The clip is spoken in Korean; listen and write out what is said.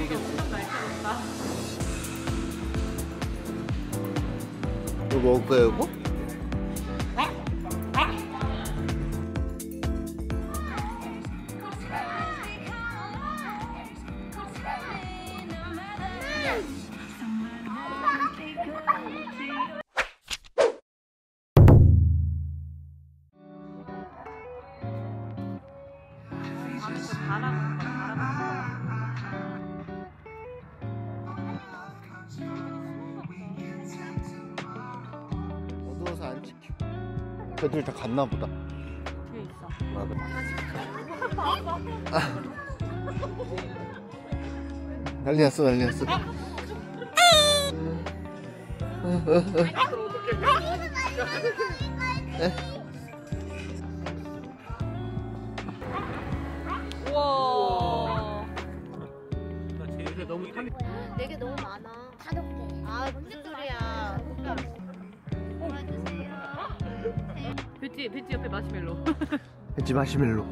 이 거 먹을 거야 이거? 안에서 바람 바람 어두워서 안 찍혀 걔들 다 갔나 보다 뒤에 있어. 맞아 난리 났어 난리 났어 우와. 내게 너무 많아. 다섯 개. 아 무슨 소리야. 배지 배지 옆에 마시멜로. 배지 마시멜로.